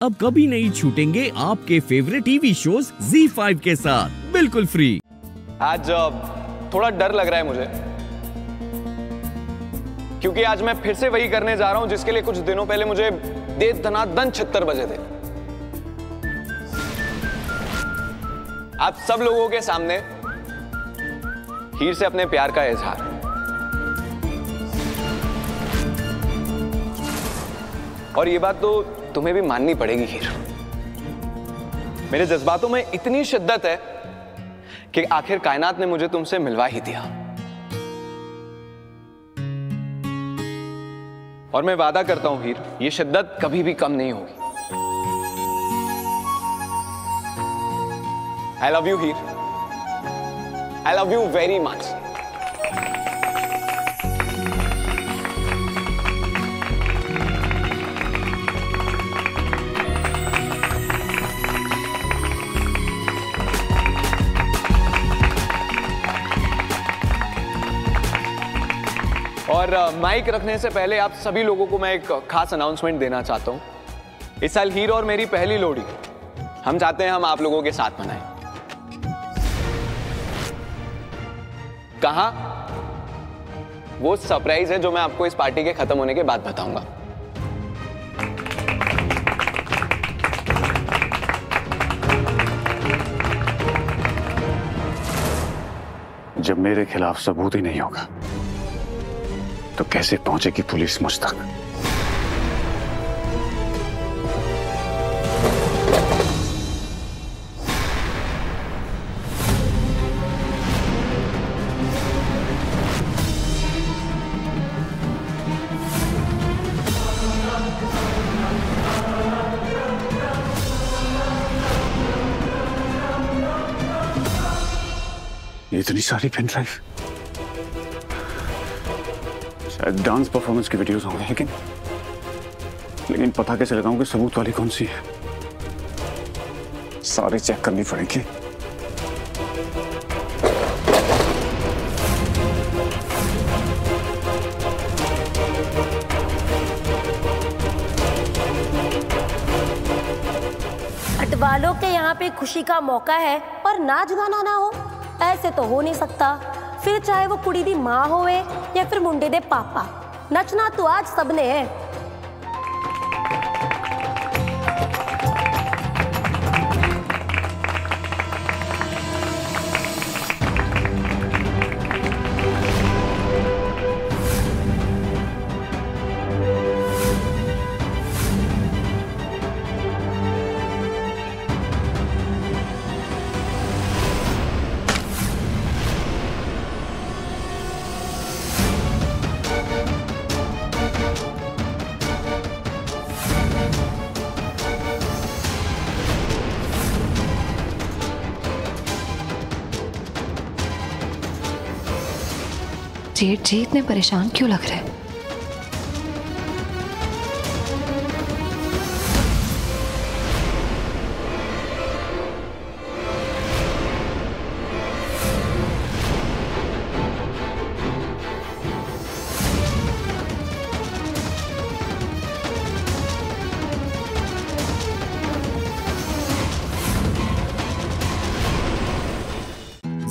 अब कभी नहीं छूटेंगे आपके फेवरेट टीवी शोज़ Z5 के साथ। बिल्कुल फ्री आज थोड़ा डर लग रहा है मुझे। क्योंकि आज मैं फिर से वही करने जा रहा हूँ, जिसके लिए कुछ दिनों पहले मुझे दे धनादन छत्तर बजे थे। आप सब लोगों के सामने हीर से अपने प्यार का इजहार। और ये बात तो तुम्हें भी माननी पड़ेगी हीर। मेरे जज्बातों में इतनी शिद्दत है कि आखिर कायनात ने मुझे तुमसे मिलवा ही दिया। और मैं वादा करता हूँ हीर, ये शिद्दत कभी भी कम नहीं होगी। I love you Heer. I love you very much और माइक रखने से पहले आप सभी लोगों को मैं एक खास अनाउंसमेंट देना चाहता हूँ। इस साल हीर और मेरी पहली लोहड़ी, हम चाहते हैं हम आप लोगों के साथ मनाएँ। कहा? वो सरप्राइज़ है जो मैं आपको इस पार्टी के खत्म होने के बाद बताऊँगा। जब मेरे खिलाफ सबूत ही नहीं होगा। तो कैसे पहुंचेगी पुलिस मुझ तक? इतनी सारी पेन ड्राइव शायद डांस परफॉर्मेंस की वीडियोस होंगे लेकिन लेकिन पता कैसे लगाऊँ कि सबूत वाली कौन सी है? सारी चेक करनी पड़ेगी। हटवालों के यहाँ पे खुशी का मौका है और नाच गाना ना हो, ऐसे तो हो नहीं सकता। फिर चाहे वो कुड़ी दी माँ होवे या फिर मुंडे दे पापा। नचना तो आज सबने है। जेठ जी इतने परेशान क्यों लग रहे हैं?